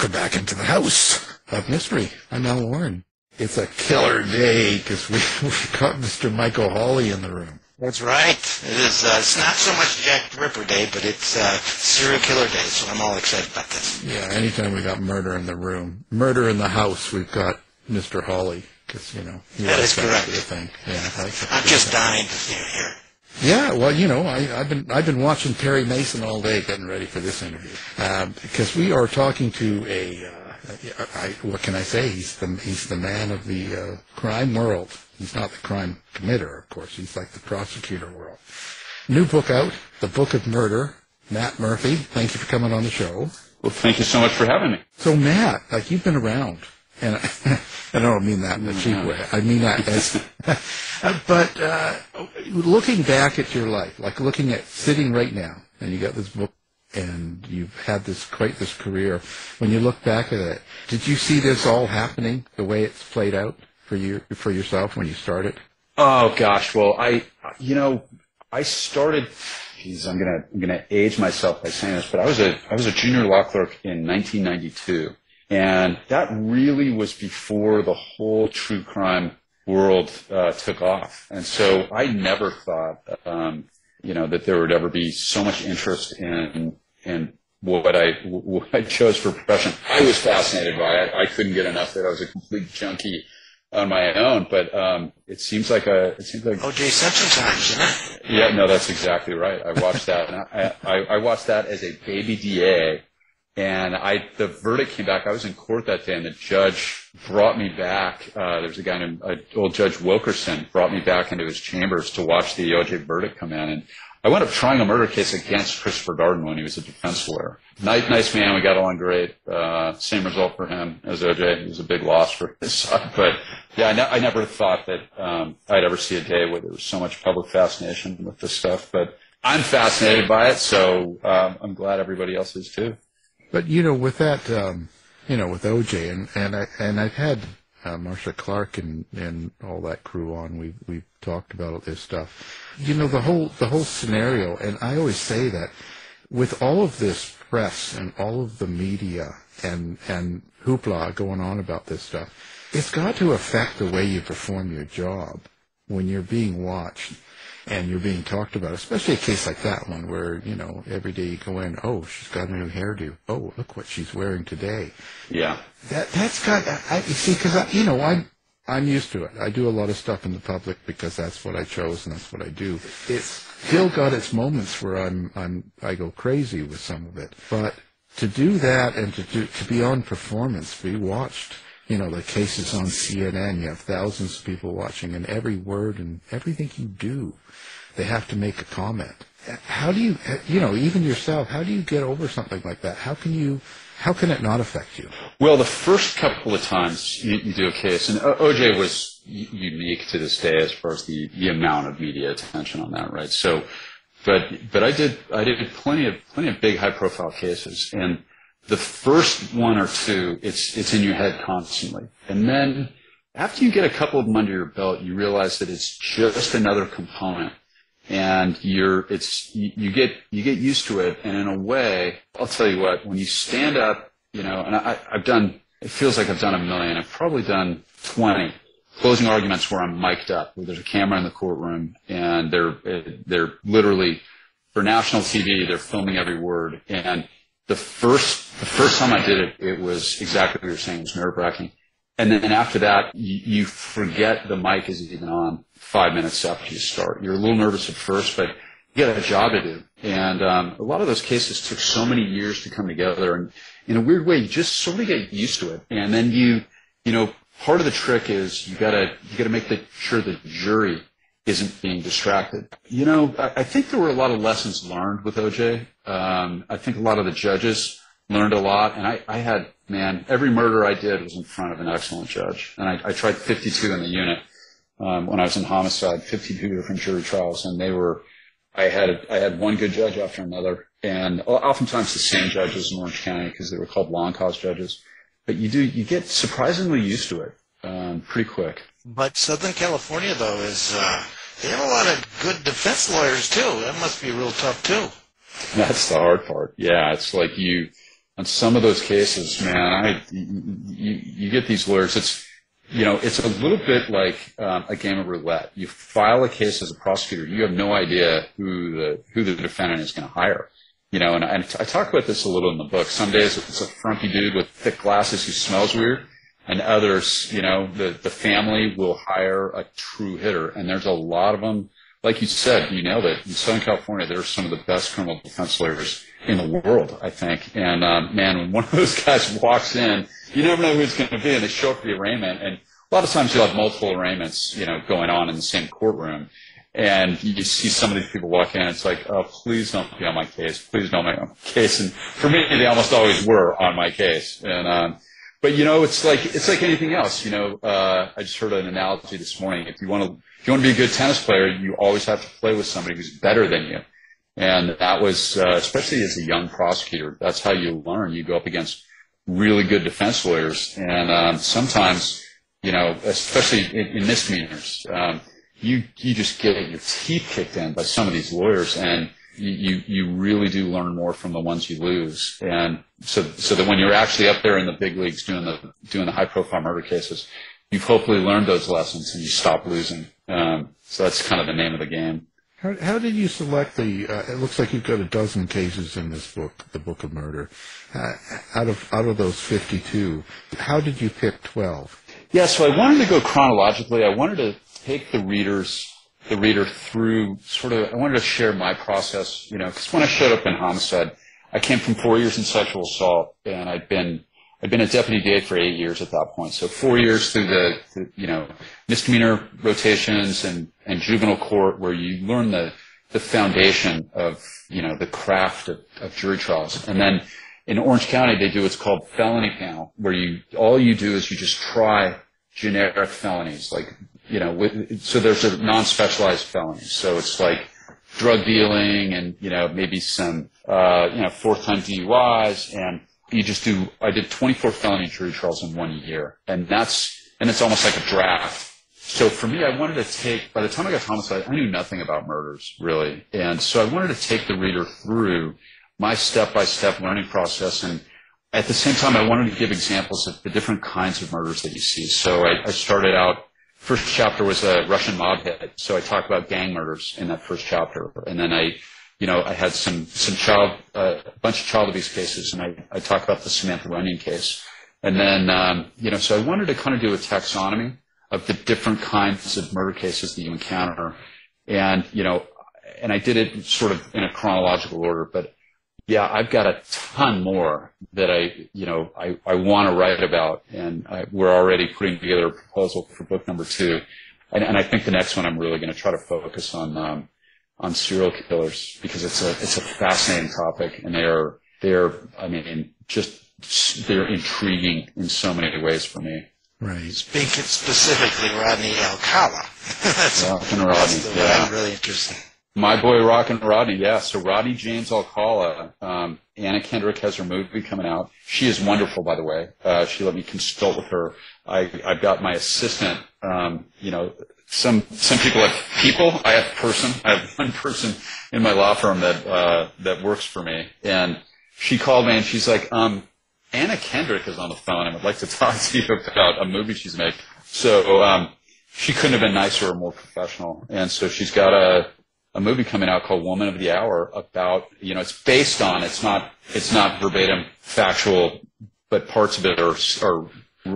Welcome back into the house of mystery. I'm Al Warren. It's a killer day because we, we got Mr. Michael Hawley in the room. That's right. It is. Uh, it's not so much Jack the Ripper Day, but it's uh, serial killer day. So I'm all excited about this. Yeah, anytime we got murder in the room, murder in the house, we've got Mr. Hawley because you know he That is correct. sort of thing. Yeah, I like I'm just dying to here. Yeah, well, you know, I, I've been I've been watching Perry Mason all day, getting ready for this interview, um, because we are talking to a. Uh, I, what can I say? He's the he's the man of the uh, crime world. He's not the crime committer, of course. He's like the prosecutor world. New book out, The Book of Murder. Matt Murphy, thank you for coming on the show. Well, thank you so much for having me. So Matt, like you've been around, and I don't mean that in a cheap way. I mean that as, but uh, looking back at your life, like looking at sitting right now, and you got this book, and you've had this quite this career. When you look back at it, did you see this all happening the way it's played out for you for yourself when you started? Oh gosh, well, I, you know, I started. Geez, I'm gonna I'm gonna age myself by saying this, but I was a I was a junior law clerk in 1992, and that really was before the whole true crime world uh, took off. And so I never thought, um, you know, that there would ever be so much interest in in what I what I chose for profession. I was fascinated by it. I couldn't get enough that I was a complete junkie on my own. But um, it seems like a it seems like O.J. Simpson times, it? yeah, no, that's exactly right. I watched that, and I, I, I watched that as a baby DA, and I the verdict came back. I was in court that day, and the judge brought me back. Uh, there was a guy named uh, old Judge Wilkerson brought me back into his chambers to watch the OJ verdict come in, and I wound up trying a murder case against Christopher Darden when he was a defense lawyer. Nice, nice man. We got along great. Uh, same result for him as OJ. It was a big loss for his side, but yeah, I, ne- I never thought that um, I'd ever see a day where there was so much public fascination with this stuff. But I'm fascinated by it, so um, I'm glad everybody else is too. But you know, with that, um, you know, with OJ and and I and I've had uh, Marcia Clark and and all that crew on. We've we've talked about all this stuff. You know, the whole the whole scenario, and I always say that with all of this press and all of the media and and hoopla going on about this stuff, it's got to affect the way you perform your job when you're being watched and you're being talked about, especially a case like that one where, you know, every day you go in, oh, she's got a new hairdo. Oh, look what she's wearing today. Yeah, That, that's got, I, you see, cause I, you know, I'm, I'm used to it. I do a lot of stuff in the public because that's what I chose and that's what I do. It's still got its moments where I'm, I'm, I go crazy with some of it. But to do that and to do, to be on performance, be watched, you know, the cases on CNN, you have thousands of people watching and every word and everything you do, they have to make a comment. How do you, you know, even yourself, how do you get over something like that? How can you, how can it not affect you? Well, the first couple of times you, you do a case, and uh, OJ was unique to this day as far as the, the amount of media attention on that, right? So, but but I did I did plenty of plenty of big high profile cases, and the first one or two, it's it's in your head constantly, and then after you get a couple of them under your belt, you realize that it's just another component and you're it's you, get you get used to it. And in a way i'll tell you what when you stand up you know and I, i've done it feels like i've done a million. I've probably done 20 closing arguments where i'm mic'd up where there's a camera in the courtroom and they're they're literally for national tv they're filming every word. And the first the first time i did it it was exactly what you're saying it was nerve wracking and then after that, you, you forget the mic is even on five minutes after you start. You're a little nervous at first, but you got a job to do. And um, a lot of those cases took so many years to come together. And in a weird way, you just sort of get used to it. And then you, you know, part of the trick is you gotta you gotta make the, sure the jury isn't being distracted. You know, I, I think there were a lot of lessons learned with OJ. Um, I think a lot of the judges learned a lot, and I, I had man every murder I did was in front of an excellent judge, and I, I tried 52 in the unit um, when I was in homicide, 52 different jury trials, and they were. I had I had one good judge after another, and oftentimes the same judges in Orange County because they were called long cause judges. But you do you get surprisingly used to it um, pretty quick. But Southern California, though, is uh, they have a lot of good defense lawyers too. That must be real tough too. That's the hard part. Yeah, it's like you. On some of those cases, man, I you, you get these lawyers. It's you know, it's a little bit like um, a game of roulette. You file a case as a prosecutor, you have no idea who the who the defendant is going to hire. You know, and, and I talk about this a little in the book. Some days it's a frumpy dude with thick glasses who smells weird, and others, you know, the the family will hire a true hitter, and there's a lot of them. Like you said, you nailed it. In Southern California, there are some of the best criminal defense lawyers in the world, I think. And um, man, when one of those guys walks in you never know who it's going to be, and they show up for the arraignment, and a lot of times you'll have multiple arraignments, you know, going on in the same courtroom, and you see some of these people walk in, it's like, oh, please don't be on my case, please don't be on my case, and for me, they almost always were on my case, and um, but you know, it's like it's like anything else, you know. Uh, I just heard an analogy this morning. If you want to, if you want to be a good tennis player, you always have to play with somebody who's better than you. And that was, uh, especially as a young prosecutor, that's how you learn. You go up against really good defense lawyers. And um, sometimes, you know, especially in, in misdemeanors, um, you you just get your teeth kicked in by some of these lawyers, and you you really do learn more from the ones you lose. And so so that when you're actually up there in the big leagues doing the doing the high profile murder cases, you've hopefully learned those lessons and you stop losing. Um, so that's kind of the name of the game. How, how did you select the? Uh, it looks like you've got a dozen cases in this book, the Book of Murder. Uh, out of out of those fifty-two, how did you pick twelve? Yeah, so I wanted to go chronologically. I wanted to take the readers, the reader through sort of. I wanted to share my process, you know, because when I showed up in homicide, I came from four years in sexual assault, and I'd been I'd been a deputy DA for eight years at that point. So four years through the, the you know misdemeanor rotations and and juvenile court where you learn the, the foundation of, you know, the craft of, of jury trials. And then in Orange County, they do what's called felony panel, where you, all you do is you just try generic felonies, like, you know, with, so there's a non-specialized felony. So it's like drug dealing and, you know, maybe some, uh, you know, fourth time DUIs and you just do, I did 24 felony jury trials in one year. And that's, and it's almost like a draft so for me, I wanted to take, by the time I got to homicide, I knew nothing about murders, really. And so I wanted to take the reader through my step-by-step learning process. And at the same time, I wanted to give examples of the different kinds of murders that you see. So I, I started out, first chapter was a Russian mob hit. So I talked about gang murders in that first chapter. And then I, you know, I had some, some child, uh, a bunch of child abuse cases. And I, I talked about the Samantha Runnion case. And then, um, you know, so I wanted to kind of do a taxonomy of the different kinds of murder cases that you encounter. And, you know, and I did it sort of in a chronological order, but yeah, I've got a ton more that I, you know, I, I want to write about, and I, we're already putting together a proposal for book number two, and, and I think the next one I'm really going to try to focus on um, on serial killers because it's a it's a fascinating topic, and they are they are I mean just they're intriguing in so many ways for me. Right. Speaking specifically, Rodney Alcala. that's, Rock and Rodney, that's the yeah. one really interesting. My boy Rock and Rodney, yeah. So Rodney James Alcala, um, Anna Kendrick has her movie coming out. She is wonderful, by the way. Uh, she let me consult with her. I, I've got my assistant, um, you know, some, some people have people. I have person. I have one person in my law firm that, uh, that works for me. And she called me and she's like, um, Anna Kendrick is on the phone and would like to talk to you about a movie she's making. So um, she couldn't have been nicer or more professional. And so she's got a a movie coming out called Woman of the Hour about you know it's based on it's not it's not verbatim factual, but parts of it are are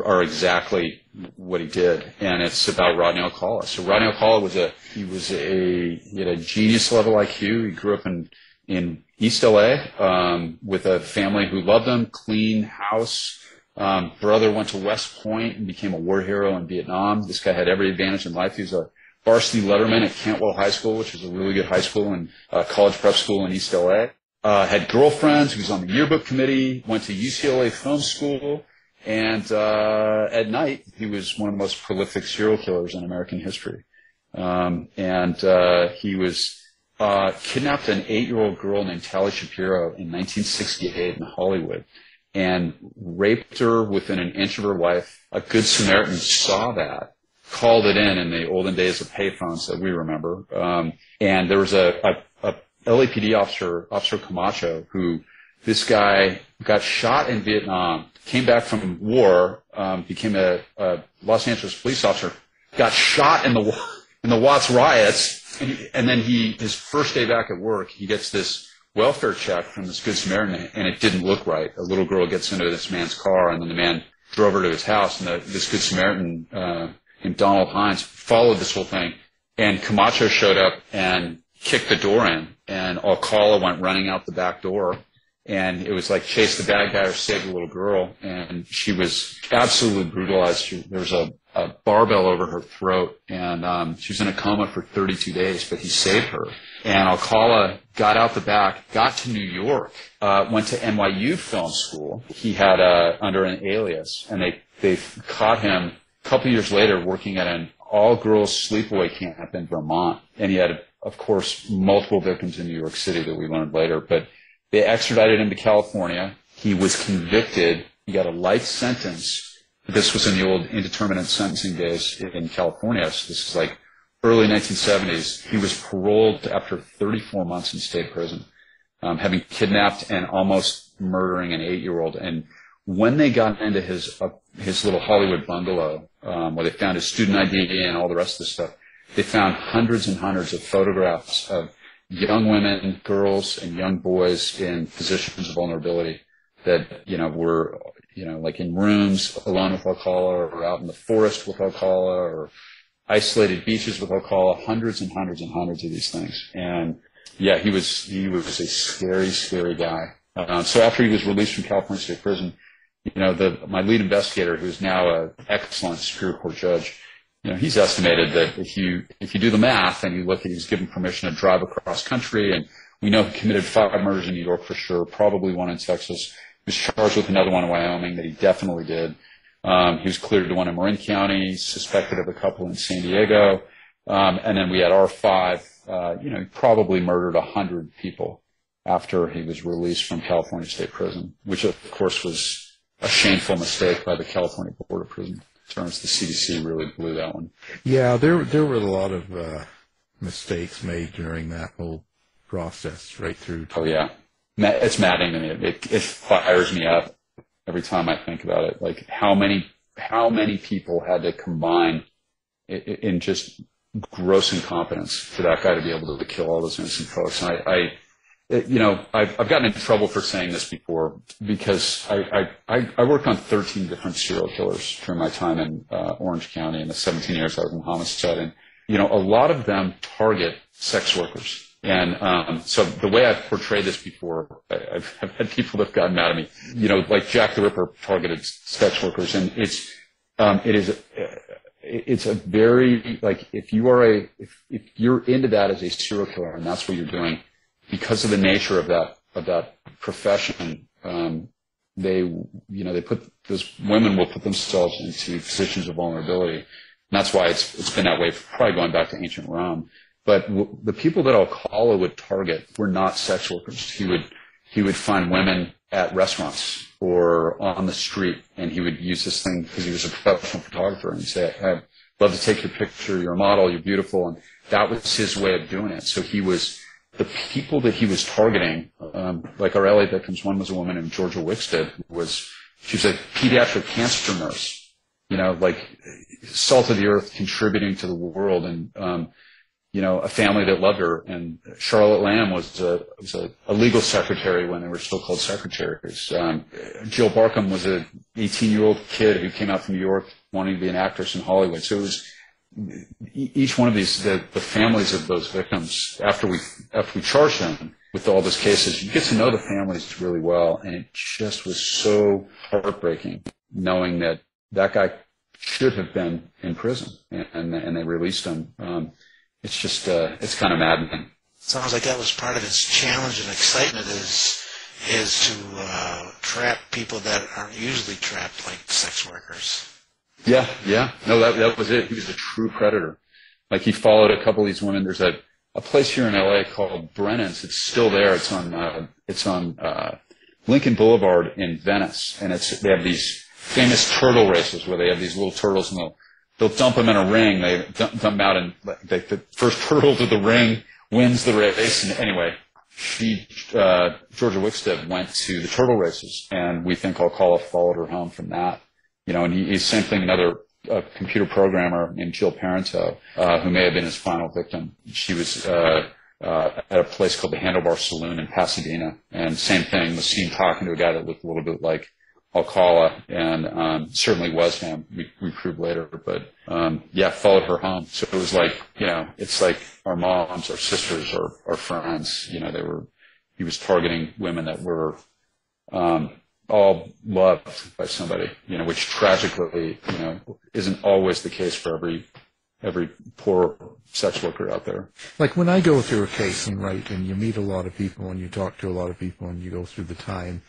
are exactly what he did, and it's about Rodney Alcala. So Rodney Alcala was a he was a he had a genius level IQ. He grew up in in East LA um, with a family who loved him, clean house. Um, brother went to West Point and became a war hero in Vietnam. This guy had every advantage in life. He was a varsity letterman at Cantwell High School, which is a really good high school and uh, college prep school in East LA. Uh, had girlfriends. He was on the yearbook committee. Went to UCLA Film School. And uh, at night, he was one of the most prolific serial killers in American history. Um, and uh, he was uh, kidnapped an eight-year-old girl named Tali Shapiro in 1968 in Hollywood and raped her within an inch of her life. A good Samaritan saw that, called it in in the olden days of payphones that we remember. Um, and there was a, a, a LAPD officer, Officer Camacho, who this guy got shot in Vietnam, came back from war, um, became a, a Los Angeles police officer, got shot in the in the Watts riots, and, and then he his first day back at work, he gets this welfare check from this Good Samaritan, and it didn't look right. A little girl gets into this man's car, and then the man drove her to his house, and the, this Good Samaritan uh, named Donald Hines followed this whole thing, and Camacho showed up and kicked the door in, and Alcala went running out the back door, and it was like chase the bad guy or save the little girl, and she was absolutely brutalized. She, there was a, a barbell over her throat, and um, she was in a coma for 32 days, but he saved her. And Alcala got out the back, got to New York, uh, went to NYU film school. He had uh, under an alias, and they they caught him a couple years later working at an all-girls sleepaway camp in Vermont, and he had, of course, multiple victims in New York City that we learned later, but they extradited him to California. He was convicted. He got a life sentence. This was in the old indeterminate sentencing days in California. So this is like early 1970s. He was paroled after 34 months in state prison, um, having kidnapped and almost murdering an eight-year-old. And when they got into his uh, his little Hollywood bungalow, um, where they found his student ID and all the rest of the stuff, they found hundreds and hundreds of photographs of young women, girls, and young boys in positions of vulnerability that, you know, were, you know, like in rooms alone with Alcala or out in the forest with Alcala or isolated beaches with Alcala, hundreds and hundreds and hundreds of these things. And yeah, he was, he was a scary, scary guy. Uh, so after he was released from California State Prison, you know, the, my lead investigator, who's now an excellent Superior Court judge, you know, he's estimated that if you if you do the math and you look at he's given permission to drive across country, and we know he committed five murders in New York for sure, probably one in Texas. He was charged with another one in Wyoming that he definitely did. Um, he was cleared to one in Marin County, suspected of a couple in San Diego, um, and then we had our five. Uh, you know, he probably murdered a hundred people after he was released from California State Prison, which of course was a shameful mistake by the California Board of Prison terms, the CDC really blew that one. Yeah, there there were a lot of uh, mistakes made during that whole process, right through. Oh yeah, it's maddening to me. It, it fires me up every time I think about it. Like how many how many people had to combine in just gross incompetence for that guy to be able to kill all those innocent folks. And I, I you know, I've, I've gotten in trouble for saying this before because I, I, I worked on 13 different serial killers during my time in uh, Orange County in the 17 years I was in homicide. And, you know, a lot of them target sex workers. And um, so the way I've portrayed this before, I've, I've had people that have gotten mad at me. You know, like Jack the Ripper targeted sex workers, and it's um, it is it's a very like if you are a if, if you're into that as a serial killer and that's what you're doing, because of the nature of that of that profession, um, they you know they put those women will put themselves into positions of vulnerability, and that's why it's it's been that way for probably going back to ancient Rome. But w- the people that Alcala would target were not sex workers. He would he would find women at restaurants or on the street, and he would use this thing because he was a professional photographer, and say, "I'd love to take your picture. You're a model. You're beautiful," and that was his way of doing it. So he was the people that he was targeting, um, like our LA victims, one was a woman named Georgia Wixted, who was she was a pediatric cancer nurse, you know, like salt of the earth, contributing to the world, and um, you know, a family that loved her. And Charlotte Lamb was a was a, a legal secretary when they were still called secretaries. Um, Jill Barcombe was a 18 year old kid who came out from New York wanting to be an actress in Hollywood. So it was each one of these, the, the families of those victims, after we after we charged them with all those cases, you get to know the families really well, and it just was so heartbreaking knowing that that guy should have been in prison, and and, and they released him. Um, it's just uh, it's kind of maddening. Sounds like that was part of his challenge and excitement is is to uh, trap people that aren't usually trapped like sex workers. Yeah, yeah. No, that that was it. He was a true predator. Like he followed a couple of these women. There's a a place here in LA called Brennan's. It's still there. It's on uh, it's on uh, Lincoln Boulevard in Venice, and it's they have these famous turtle races where they have these little turtles and they'll they'll dump them in a ring. They dump, dump them out and they, the first turtle to the ring wins the race. And anyway, she, uh, Georgia Wixted went to the turtle races, and we think I'll Alcala followed her home from that. You know, and he, he's same thing. Another uh, computer programmer named Jill Parenteau, uh, who may have been his final victim. She was uh, uh, at a place called the Handlebar Saloon in Pasadena, and same thing. Was seen talking to a guy that looked a little bit like Alcala, and um, certainly was him. We, we proved later, but um, yeah, followed her home. So it was like you know, it's like our moms, our sisters, our our friends. You know, they were. He was targeting women that were um, all loved by somebody. You know, which tragically, you know, isn't always the case for every every poor sex worker out there. Like when I go through a case and write, and you meet a lot of people, and you talk to a lot of people, and you go through the time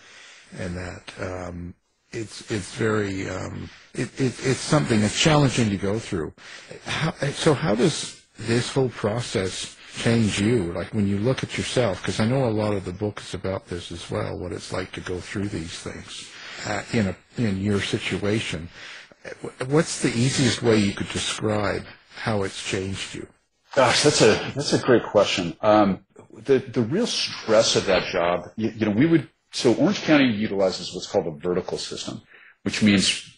and that um, it's it's very um, it, it, it's something that's challenging to go through. How, so how does this whole process change you? Like when you look at yourself, because I know a lot of the book is about this as well. What it's like to go through these things uh, in a in your situation. What's the easiest way you could describe how it's changed you? Gosh, that's a that's a great question. Um, the the real stress of that job, you, you know, we would so Orange County utilizes what's called a vertical system, which means,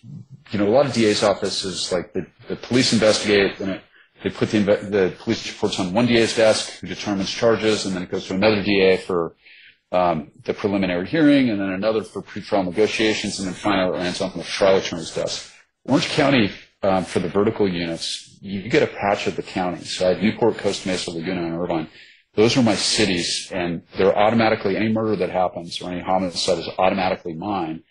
you know, a lot of DA's offices, like the, the police investigate, and it, they put the, the police reports on one DA's desk who determines charges, and then it goes to another DA for um, the preliminary hearing, and then another for pretrial negotiations, and then finally it lands on the trial attorney's desk. Orange County, um, for the vertical units, you get a patch of the county. So I had Newport, Costa Mesa, Laguna, and Irvine. Those are my cities, and they're automatically any murder that happens or any homicide is automatically mine.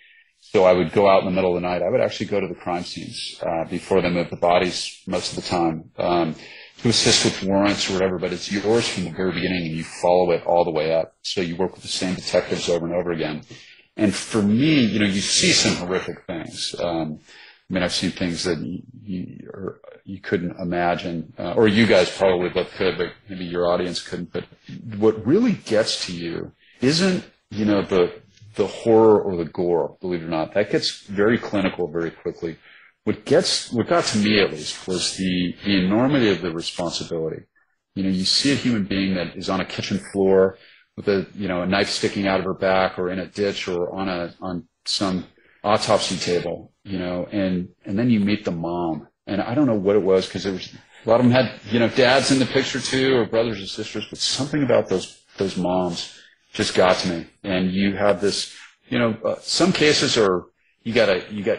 So I would go out in the middle of the night. I would actually go to the crime scenes uh, before they move the bodies most of the time um, to assist with warrants or whatever. But it's yours from the very beginning, and you follow it all the way up. So you work with the same detectives over and over again. And for me, you know, you see some horrific things. Um, I mean, I've seen things that you, you, you couldn't imagine, uh, or you guys probably both could, but maybe your audience couldn't. But what really gets to you isn't, you know, the the horror or the gore. Believe it or not, that gets very clinical very quickly. What gets, what got to me at least, was the the enormity of the responsibility. You know, you see a human being that is on a kitchen floor with a, you know, a knife sticking out of her back, or in a ditch, or on a on some autopsy table, you know, and and then you meet the mom and I don't know what it was because there was a lot of them had you know dads in the picture too or brothers and sisters, but something about those those moms just got to me. And you have this, you know, uh, some cases are you gotta you got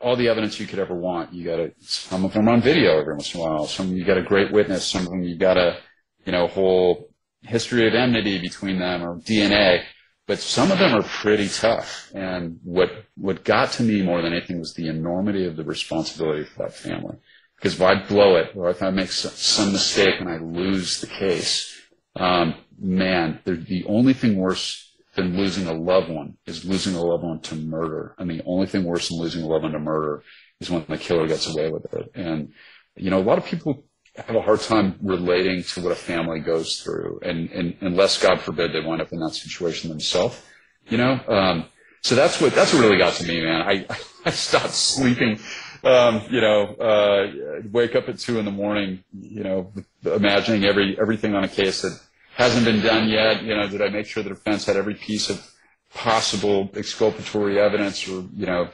all the evidence you could ever want. You got to some of them on video every once in a while. Some you got a great witness. Some of them you got a you know whole history of enmity between them or DNA but some of them are pretty tough. And what what got to me more than anything was the enormity of the responsibility for that family. Because if I blow it, or if I make some mistake and I lose the case, um, man, the only thing worse than losing a loved one is losing a loved one to murder. And the only thing worse than losing a loved one to murder is when the killer gets away with it. And you know, a lot of people have a hard time relating to what a family goes through, and, and unless God forbid they wind up in that situation themselves, you know. Um, so that's what that's what really got to me, man. I I stopped sleeping, um, you know, uh, wake up at two in the morning, you know, imagining every everything on a case that hasn't been done yet. You know, did I make sure the defense had every piece of possible exculpatory evidence, or you know,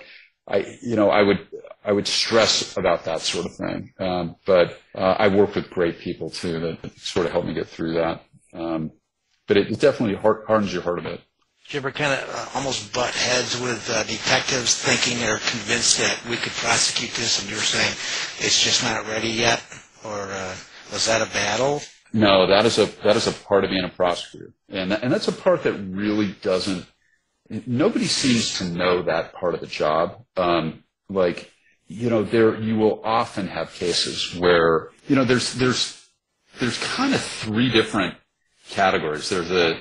I you know I would I would stress about that sort of thing. Um, but uh, I work with great people too that sort of help me get through that. Um, but it, it definitely hardens your heart a bit. Did you ever kind of uh, almost butt heads with uh, detectives thinking they're convinced that we could prosecute this and you're saying it's just not ready yet? Or uh, was that a battle? No, that is a that is a part of being a prosecutor, and and that's a part that really doesn't. Nobody seems to know that part of the job. Um, like you know, there you will often have cases where you know there's there's there's kind of three different categories. There's the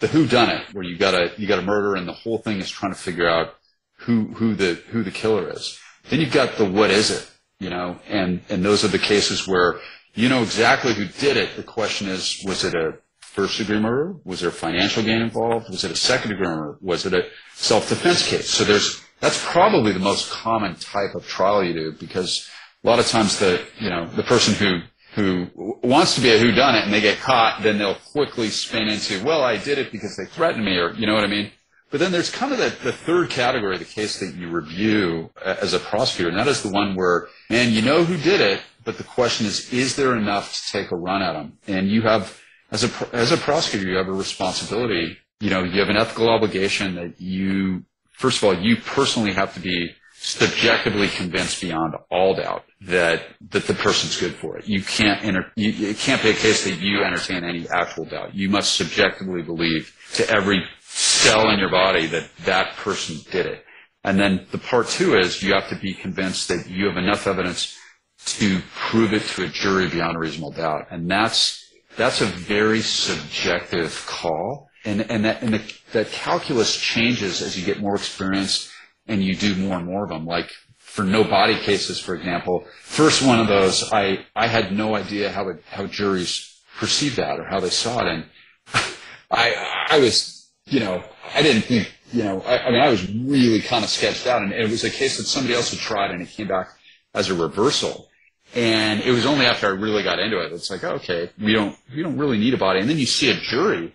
the who done it, where you got a you got a murder and the whole thing is trying to figure out who who the who the killer is. Then you've got the what is it, you know, and and those are the cases where you know exactly who did it. The question is, was it a first degree murder? Was there financial gain involved? Was it a second degree murder? Was it a self defense case? So there's that's probably the most common type of trial you do because a lot of times the you know the person who who wants to be a whodunit and they get caught, then they'll quickly spin into, well, I did it because they threatened me, or you know what I mean. But then there's kind of the, the third category, of the case that you review as a prosecutor, and that is the one where, man, you know who did it, but the question is, is there enough to take a run at them? And you have, as a as a prosecutor, you have a responsibility. You know, you have an ethical obligation that you, first of all, you personally have to be subjectively convinced beyond all doubt that that the person's good for it. You can't enter, you, it can't be a case that you entertain any actual doubt. You must subjectively believe to every cell in your body that that person did it. And then the part two is you have to be convinced that you have enough evidence to prove it to a jury beyond a reasonable doubt. And that's that's a very subjective call. And and that and the, that calculus changes as you get more experience and you do more and more of them. Like for no body cases, for example, first one of those, I, I had no idea how it, how juries perceived that or how they saw it. And I, I was, you know, I didn't think, you know, I, I mean, I was really kind of sketched out and it was a case that somebody else had tried and it came back as a reversal. And it was only after I really got into it, it's like, okay, we don't, we don't really need a body. And then you see a jury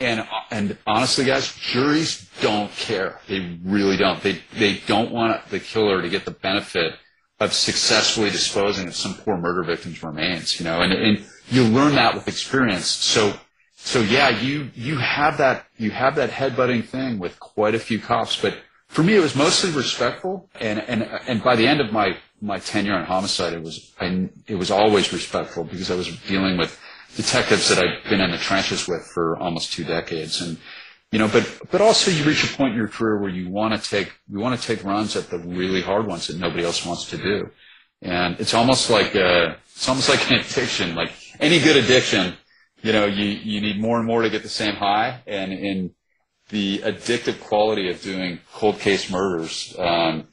and and honestly, guys, juries don't care. They really don't. They they don't want the killer to get the benefit of successfully disposing of some poor murder victim's remains. You know, and and you learn that with experience. So so yeah, you you have that you have that headbutting thing with quite a few cops. But for me, it was mostly respectful. And and and by the end of my my tenure on homicide, it was I, it was always respectful because I was dealing with detectives that I'd been in the trenches with for almost two decades. And, you know, but, but also you reach a point in your career where you want to take, you want to take runs at the really hard ones that nobody else wants to do. And it's almost like, a, it's almost like an addiction. Like any good addiction, you know, you, you need more and more to get the same high. And in the addictive quality of doing cold case murders, um,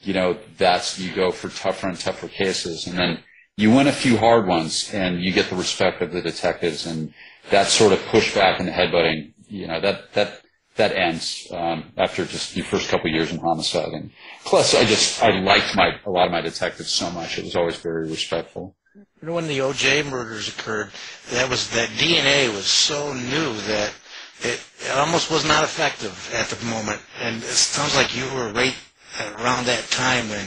you know, that's, you go for tougher and tougher cases. And then, you win a few hard ones and you get the respect of the detectives and that sort of pushback and the headbutting, you know, that, that, that ends, um, after just the first couple of years in homicide. And plus I just, I liked my, a lot of my detectives so much. It was always very respectful. You know, when the OJ murders occurred, that was, that DNA was so new that it, it almost was not effective at the moment. And it sounds like you were right around that time when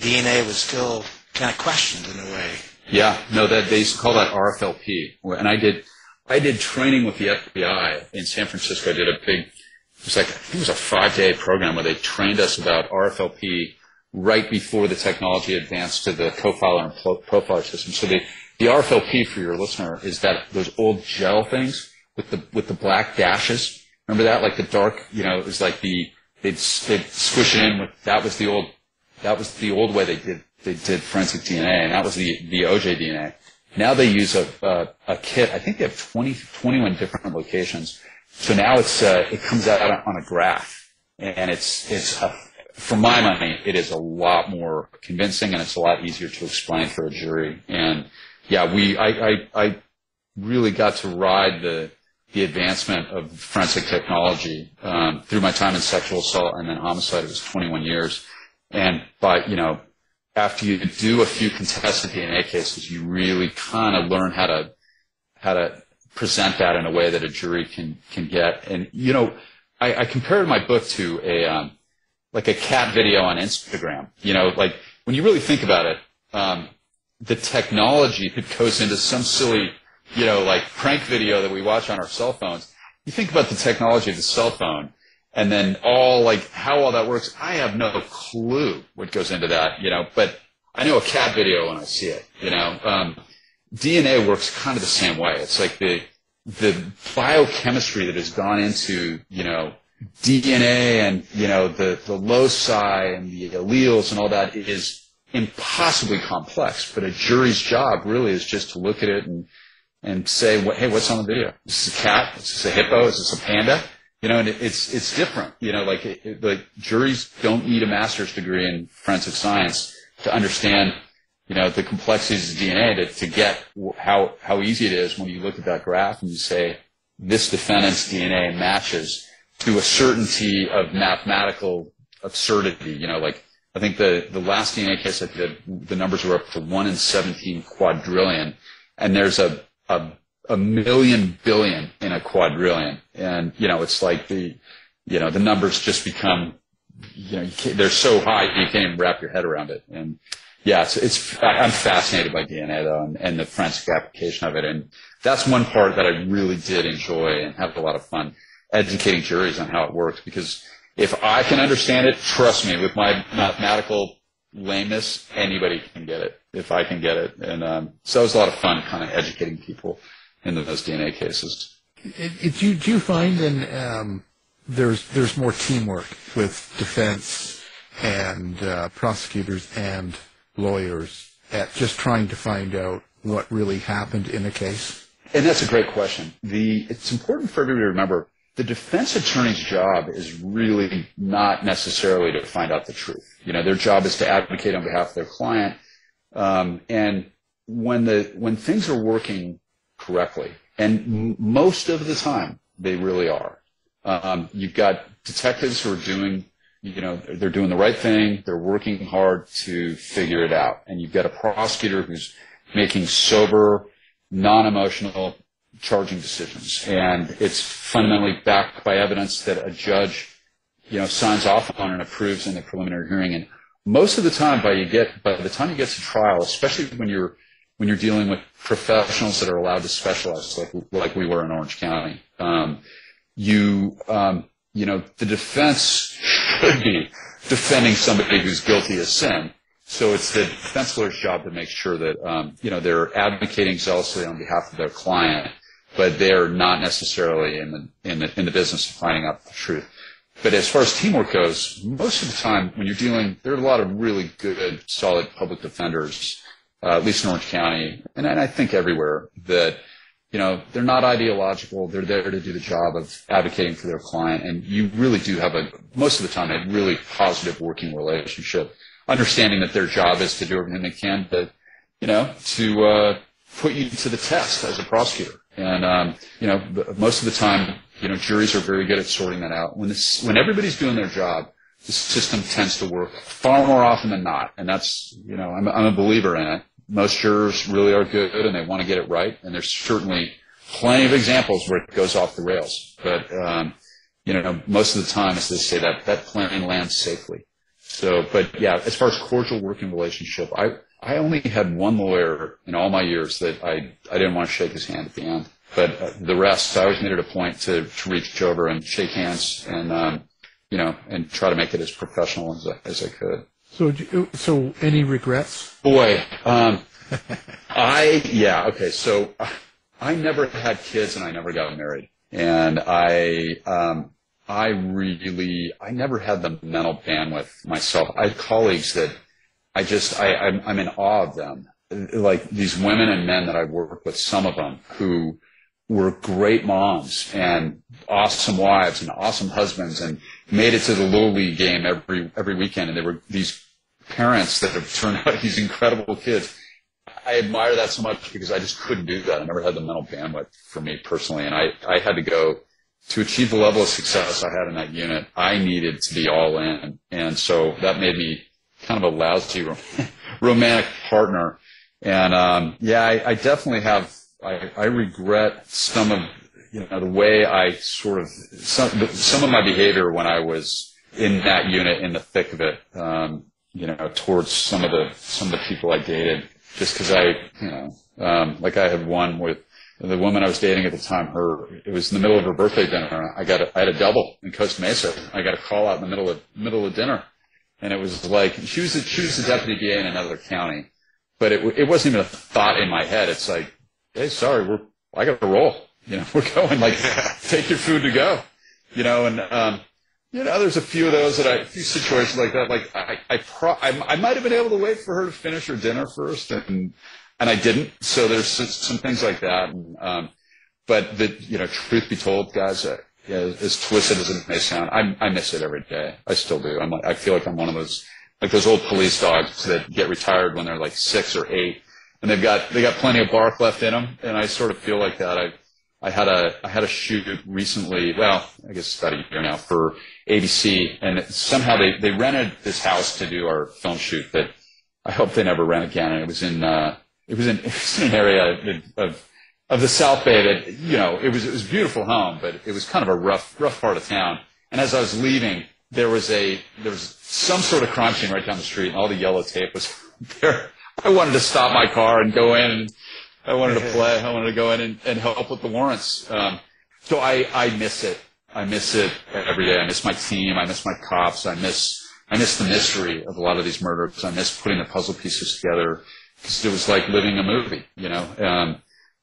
DNA was still kind of questioned in a way. Yeah, no, that they call that RFLP, and I did I did training with the FBI in San Francisco. I did a big, it was like I think it was a five day program where they trained us about RFLP right before the technology advanced to the COfiler and profiler system. So the the RFLP for your listener is that those old gel things with the with the black dashes. Remember that, like the dark, you know, it was like the they'd they'd squish it in with that was the old that was the old way they did they did forensic DNA, and that was the, the OJ DNA. Now they use a, a, a kit. I think they have 20, 21 different locations. So now it's uh, it comes out on a graph, and it's it's a, for my money, it is a lot more convincing, and it's a lot easier to explain for a jury. And yeah, we I I, I really got to ride the the advancement of forensic technology um, through my time in sexual assault and then homicide. It was 21 years, and by you know after you do a few contested DNA cases, you really kind of learn how to how to present that in a way that a jury can can get. And you know, I, I compared my book to a um, like a cat video on Instagram. You know, like when you really think about it, um, the technology that goes into some silly, you know, like prank video that we watch on our cell phones. You think about the technology of the cell phone and then all like how all that works, I have no clue what goes into that, you know. But I know a cat video when I see it, you know. Um, DNA works kind of the same way. It's like the the biochemistry that has gone into you know DNA and you know the the loci and the alleles and all that is impossibly complex. But a jury's job really is just to look at it and and say, hey, what's on the video? Is this a cat? Is this a hippo? Is this a panda? You know, and it's it's different. You know, like it, like juries don't need a master's degree in forensic science to understand, you know, the complexities of DNA to, to get how how easy it is when you look at that graph and you say this defendant's DNA matches to a certainty of mathematical absurdity. You know, like I think the, the last DNA case I did, the numbers were up to 1 in 17 quadrillion. And there's a, a, a million billion in a quadrillion. And, you know, it's like the, you know, the numbers just become, you know, you they're so high you can't even wrap your head around it. And yeah, it's, it's I'm fascinated by DNA though and, and the forensic application of it. And that's one part that I really did enjoy and have a lot of fun educating juries on how it works because if I can understand it, trust me, with my mathematical lameness, anybody can get it if I can get it. And um, so it was a lot of fun kind of educating people into those DNA cases. It, it, do, you, do you find in, um, there's there's more teamwork with defense and uh, prosecutors and lawyers at just trying to find out what really happened in a case? And that's a great question. The it's important for everybody to remember the defense attorney's job is really not necessarily to find out the truth. You know, their job is to advocate on behalf of their client. Um, and when the when things are working correctly, and m- most of the time they really are, um, you've got detectives who are doing, you know, they're doing the right thing. They're working hard to figure it out, and you've got a prosecutor who's making sober, non-emotional charging decisions. And it's fundamentally backed by evidence that a judge, you know, signs off on and approves in the preliminary hearing. And most of the time, by you get by the time you get to trial, especially when you're when you're dealing with professionals that are allowed to specialize, like like we were in Orange County, um, you um, you know the defense should be defending somebody who's guilty of sin. So it's the defense lawyer's job to make sure that um, you know they're advocating zealously on behalf of their client but they're not necessarily in the, in the, in the business of finding out the truth. But as far as teamwork goes, most of the time when you're dealing, there are a lot of really good, solid public defenders, uh, at least in Orange County, and, and I think everywhere, that, you know, they're not ideological. They're there to do the job of advocating for their client. And you really do have a, most of the time, a really positive working relationship, understanding that their job is to do everything they can to, you know, to, uh, put you to the test as a prosecutor. And um, you know, most of the time, you know, juries are very good at sorting that out. When this, when everybody's doing their job, the system tends to work far more often than not. And that's, you know, I'm, I'm a believer in it. Most jurors really are good and they want to get it right. And there's certainly plenty of examples where it goes off the rails. But um, you know, most of the time, as they say, that that plane lands safely. So, but yeah, as far as cordial working relationship, I I only had one lawyer in all my years that I, I didn't want to shake his hand at the end. But the rest, I always made it a point to, to reach over and shake hands and, um, you know, and try to make it as professional as I, as I could. So, so any regrets? Boy, um, I, yeah, okay. So I never had kids and I never got married. And I, um, I really, I never had the mental bandwidth myself. I had colleagues that I just, I, I'm, I'm in awe of them. Like these women and men that I've worked with, some of them who were great moms and awesome wives and awesome husbands and made it to the little league game every, every weekend. And they were these parents that have turned out these incredible kids. I admire that so much because I just couldn't do that. I never had the mental bandwidth for me personally. And I, I had to go to achieve the level of success I had in that unit. I needed to be all in. And so that made me kind of a lousy romantic partner. And um, yeah, I, I definitely have. I, I regret some of you know the way I sort of some some of my behavior when I was in that unit in the thick of it. Um, you know, towards some of the some of the people I dated, just because I you know um, like I had one with the woman I was dating at the time, her it was in the middle of her birthday dinner. I got a, I had a double in Costa Mesa. I got a call out in the middle of middle of dinner, and it was like she was a, she was a deputy DA in another county, but it it wasn't even a thought in my head. It's like, hey, sorry, we're I got to roll. You know, we're going. Like, take your food to go. You know, and um, you know, there's a few of those that I, a few situations like that. Like, I I, pro, I, I might have been able to wait for her to finish her dinner first, and and I didn't. So there's some things like that. And, um, but the you know, truth be told, guys, uh, yeah, as twisted as it may sound, I, I miss it every day. I still do. I'm like, I feel like I'm one of those, like those old police dogs that get retired when they're like six or eight, and they've got they got plenty of bark left in them. And I sort of feel like that. I I had a I had a shoot recently. Well, I guess about a year now for ABC, and somehow they they rented this house to do our film shoot that I hope they never rent again. And it was in uh, it was in it was in an area of of the South Bay that you know it was it was a beautiful home, but it was kind of a rough rough part of town. And as I was leaving, there was a there was some sort of crime scene right down the street, and all the yellow tape was there. I wanted to stop my car and go in, and I wanted to play. I wanted to go in and, and help with the warrants. Um, so I I miss it. I miss it every day. I miss my team. I miss my cops. I miss I miss the mystery of a lot of these murders. I miss putting the puzzle pieces together because it was like living a movie. You know. Um,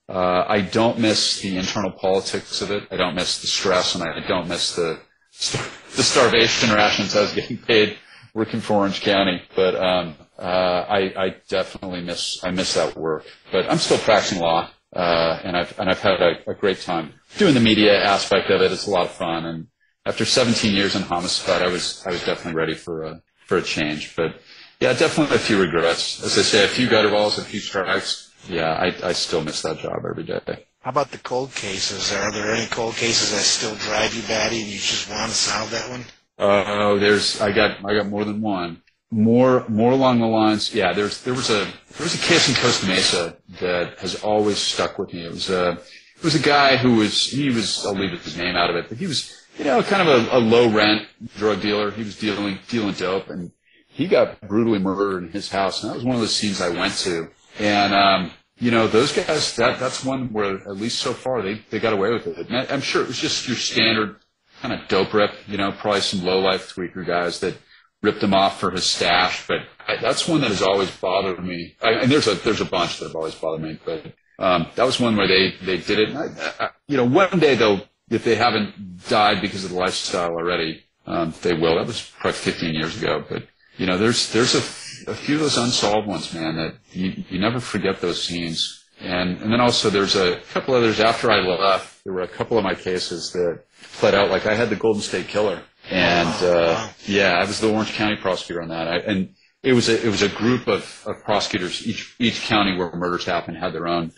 uh, I don't miss the internal politics of it. I don't miss the stress, and I don't miss the the starvation rations I was getting paid working for Orange County. But um, uh, I, I definitely miss I miss that work. But I'm still practicing law, uh, and I've and I've had a, a great time doing the media aspect of it. It's a lot of fun, and after 17 years in homicide, I was I was definitely ready for a for a change. But yeah, definitely a few regrets. As I say, a few gutter balls, a few strikes. Yeah, I I still miss that job every day. How about the cold cases? Are there any cold cases that still drive you batty and you just want to solve that one? Oh, uh, there's I got I got more than one. More more along the lines. Yeah, there's there was a there was a case in Costa Mesa that has always stuck with me. It was a it was a guy who was he was I'll leave his name out of it, but he was you know kind of a, a low rent drug dealer. He was dealing dealing dope, and he got brutally murdered in his house. And that was one of the scenes I went to, and um, you know, those guys, that, that's one where, at least so far, they, they got away with it. And I, am sure it was just your standard kind of dope rip, you know, probably some low life tweaker guys that ripped him off for his stash. But I, that's one that has always bothered me. I, and there's a, there's a bunch that have always bothered me, but, um, that was one where they, they did it. I, I, you know, one day they'll, if they haven't died because of the lifestyle already, um, they will. That was probably 15 years ago, but, you know, there's, there's a, a few of those unsolved ones, man, that you, you never forget those scenes. And, and then also there's a couple others after I left, there were a couple of my cases that played out like I had the Golden State Killer. And, uh, yeah, I was the Orange County prosecutor on that. I, and it was a, it was a group of, of prosecutors. Each, each county where murders happened had their own,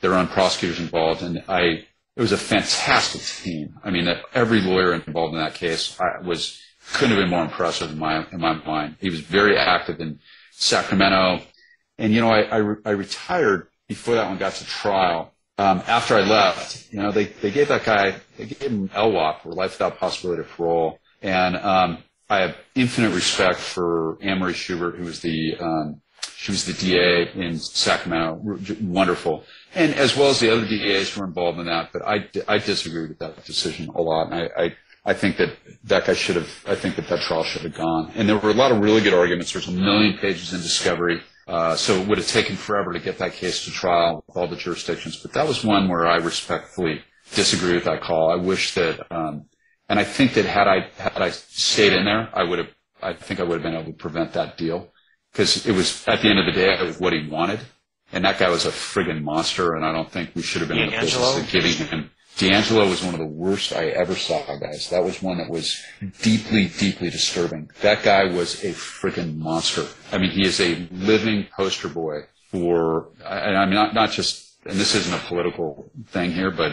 their own prosecutors involved. And I, it was a fantastic team. I mean, every lawyer involved in that case I was, couldn't have been more impressive in my in my mind. He was very active in Sacramento, and you know I I, re- I retired before that one got to trial. Um, after I left, you know they they gave that guy they gave him LWOP or life without possibility of parole, and um, I have infinite respect for Marie Schubert, who was the um, she was the DA in Sacramento, wonderful, and as well as the other DAs who were involved in that. But I, I disagree with that decision a lot, and I, I I think that that guy should have, I think that that trial should have gone. And there were a lot of really good arguments. There's a million pages in discovery. Uh, so it would have taken forever to get that case to trial with all the jurisdictions. But that was one where I respectfully disagree with that call. I wish that, um, and I think that had I, had I stayed in there, I would have, I think I would have been able to prevent that deal. Cause it was, at the end of the day, it was what he wanted. And that guy was a friggin' monster, and I don't think we should have been in the business of giving him DeAngelo was one of the worst I ever saw, guys. That was one that was deeply, deeply disturbing. That guy was a freaking monster. I mean, he is a living poster boy for, and I'm not, not just, and this isn't a political thing here, but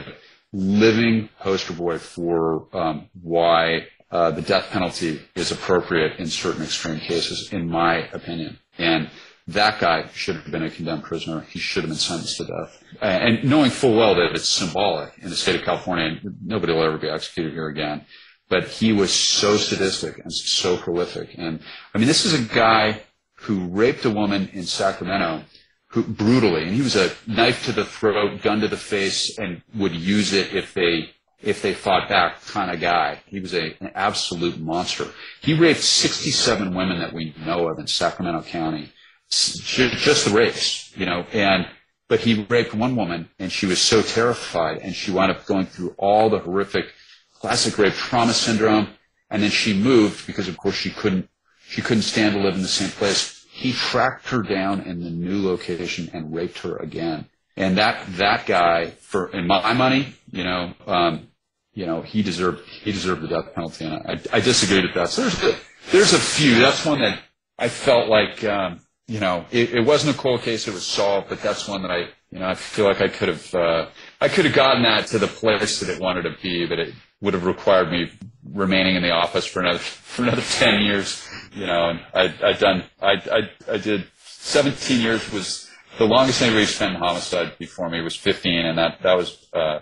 living poster boy for um, why uh, the death penalty is appropriate in certain extreme cases, in my opinion. And that guy should have been a condemned prisoner. He should have been sentenced to death. Uh, and knowing full well that it's symbolic in the state of California, nobody will ever be executed here again. But he was so sadistic and so prolific. And I mean, this is a guy who raped a woman in Sacramento who brutally, and he was a knife to the throat, gun to the face, and would use it if they if they fought back kind of guy. He was a, an absolute monster. He raped 67 women that we know of in Sacramento County just the rapes, you know, and, but he raped one woman and she was so terrified and she wound up going through all the horrific classic rape trauma syndrome. And then she moved because of course she couldn't, she couldn't stand to live in the same place. He tracked her down in the new location and raped her again. And that, that guy, for, in my money, you know, um, you know, he deserved, he deserved the death penalty. And I, I disagreed with that. So there's a, there's a few. That's one that I felt like, um, you know, it, it wasn't a cold case; it was solved. But that's one that I, you know, I feel like I could have, uh, I could have gotten that to the place that it wanted to be, but it would have required me remaining in the office for another for another ten years. You know, and I I done I I I did seventeen years was the longest anybody spent in homicide before me was fifteen, and that that was uh,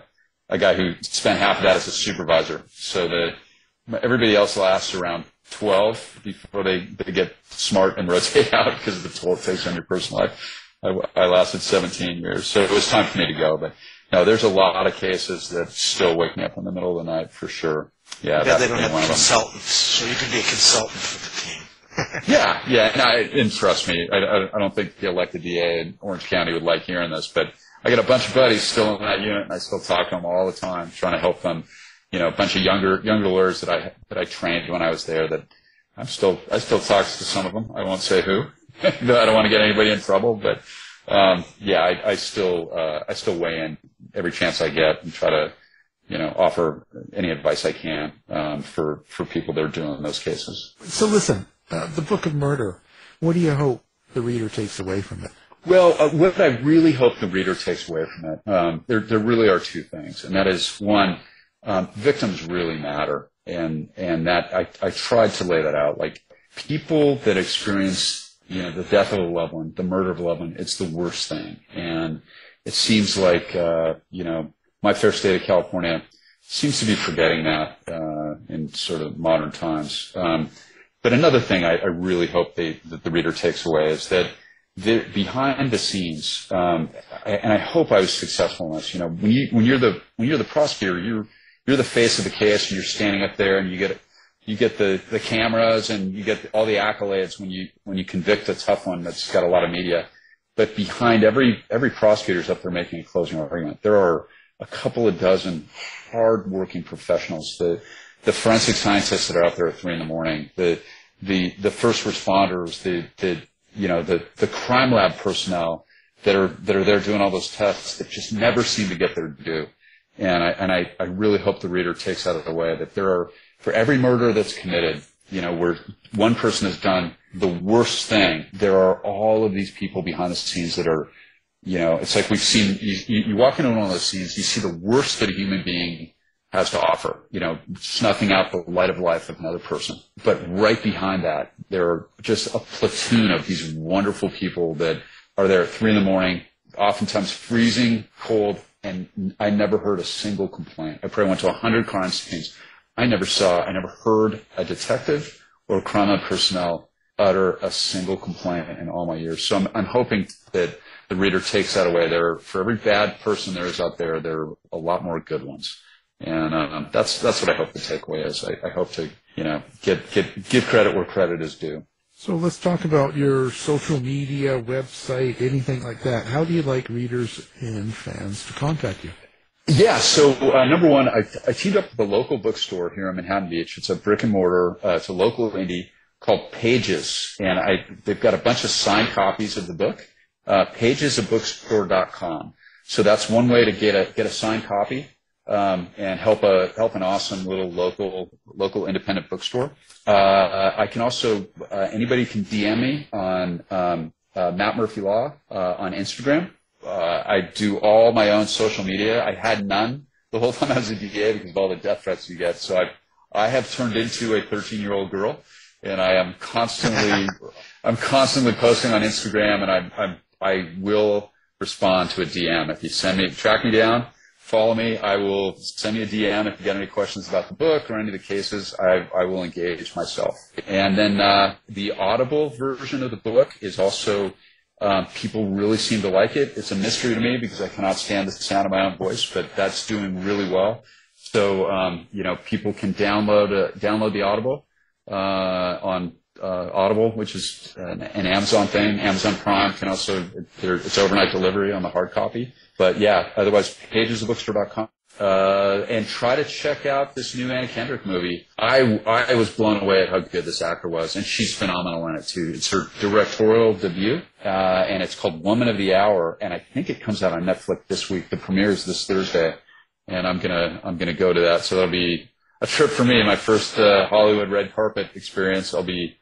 a guy who spent half of that as a supervisor. So the everybody else lasts around 12 before they, they get smart and rotate out because of the toll it takes on your personal life. I, I lasted 17 years, so it was time for me to go. But no, there's a lot of cases that still wake me up in the middle of the night for sure. Yeah, yeah they don't have consultants, so you can be a consultant for the team. yeah, yeah, and, I, and trust me, I, I, I don't think the elected DA in Orange County would like hearing this, but I got a bunch of buddies still in that unit, and I still talk to them all the time, trying to help them you know, a bunch of younger younger lawyers that I that I trained when I was there. That I'm still I still talk to some of them. I won't say who. I don't want to get anybody in trouble, but um, yeah, I, I still uh, I still weigh in every chance I get and try to you know offer any advice I can um, for for people that are doing those cases. So listen, uh, the Book of Murder. What do you hope the reader takes away from it? Well, uh, what I really hope the reader takes away from it, um, there, there really are two things, and that is one, um, victims really matter, and and that I I tried to lay that out. Like people that experience you know the death of a loved one, the murder of a loved one, it's the worst thing, and it seems like uh, you know my fair state of California seems to be forgetting that uh, in sort of modern times. Um, but another thing I, I really hope they, that the reader takes away is that behind the scenes, um, I, and I hope I was successful in this. You know, when you when you're the when you're the prosecutor, you're you're the face of the case and you're standing up there and you get you get the, the cameras and you get all the accolades when you when you convict a tough one that's got a lot of media. But behind every every prosecutor's up there making a closing argument, there are a couple of dozen hard-working professionals. The the forensic scientists that are out there at three in the morning, the the the first responders, the the you know the the crime lab personnel that are that are there doing all those tests that just never seem to get their due. And I, and I, I really hope the reader takes out of the way that there are, for every murder that's committed, you know, where one person has done the worst thing, there are all of these people behind the scenes that are, you know, it's like we've seen, you, you walk into one of those scenes, you see the worst that a human being has to offer, you know, snuffing out the light of life of another person. But right behind that, there are just a platoon of these wonderful people that are there at three in the morning, oftentimes freezing cold, and I never heard a single complaint. I probably went to 100 crime scenes. I never saw, I never heard a detective or crime personnel utter a single complaint in all my years. So I'm, I'm hoping that the reader takes that away. There, for every bad person there is out there, there are a lot more good ones. And um, that's that's what I hope the takeaway is. I, I hope to you know get get give credit where credit is due. So let's talk about your social media, website, anything like that. How do you like readers and fans to contact you? Yeah, so uh, number one, I, I, teamed up with a local bookstore here in Manhattan Beach. It's a brick and mortar. Uh, it's a local indie called Pages, and I they've got a bunch of signed copies of the book. Uh, pagesabookstore.com. So that's one way to get a get a signed copy um, and help a help an awesome little local local independent bookstore. Uh, I can also uh, anybody can DM me on um, uh, Matt Murphy Law uh, on Instagram. Uh, I do all my own social media. I had none the whole time I was a DA because of all the death threats you get. So I I have turned into a 13 year old girl, and I am constantly I'm constantly posting on Instagram, and I I I will respond to a DM if you send me track me down follow me. I will send me a DM if you got any questions about the book or any of the cases. I, I will engage myself. And then uh, the Audible version of the book is also um, people really seem to like it. It's a mystery to me because I cannot stand the sound of my own voice, but that's doing really well. So um, you know, people can download uh, download the Audible uh, on uh, Audible, which is an, an, Amazon thing. Amazon Prime can also it's overnight delivery on the hard copy. But yeah, otherwise, pagesabookstore.com. Uh, and try to check out this new Anna Kendrick movie. I, I was blown away at how good this actor was, and she's phenomenal in it too. It's her directorial debut, uh, and it's called Woman of the Hour, and I think it comes out on Netflix this week. The premiere is this Thursday, and I'm gonna, I'm gonna go to that. So that'll be a trip for me, my first, uh, Hollywood red carpet experience. I'll be,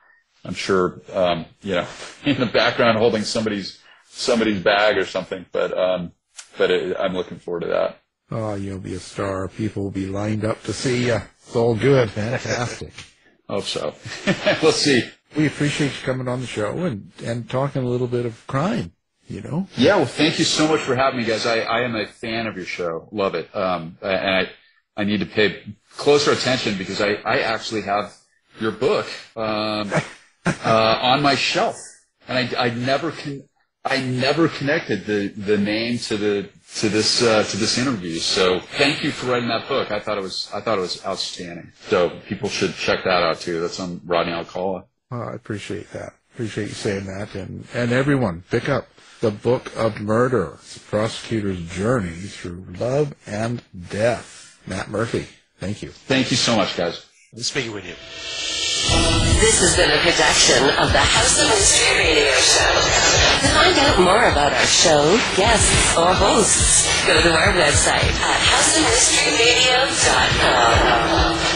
I'm sure, um, you know, in the background holding somebody's, somebody's bag or something, but, um, but it, I'm looking forward to that. Oh, you'll be a star. People will be lined up to see you. It's all good. Fantastic. Hope so. we'll see. We appreciate you coming on the show and, and talking a little bit of crime, you know? Yeah, well, thank you so much for having me, guys. I, I am a fan of your show. Love it. Um, and I, I need to pay closer attention because I, I actually have your book um, uh, on my shelf, and I, I never can I never connected the, the name to the to this uh, to this interview. So thank you for writing that book. I thought it was I thought it was outstanding. So people should check that out too. That's on Rodney Alcala. Oh, I appreciate that. Appreciate you saying that. And, and everyone, pick up the Book of Murder. the prosecutor's journey through love and death. Matt Murphy, thank you. Thank you so much, guys. Speaking with you. This has been a production of the House of Mystery Radio Show. To find out more about our show, guests, or hosts, go to our website at houseofmysteryradio.com.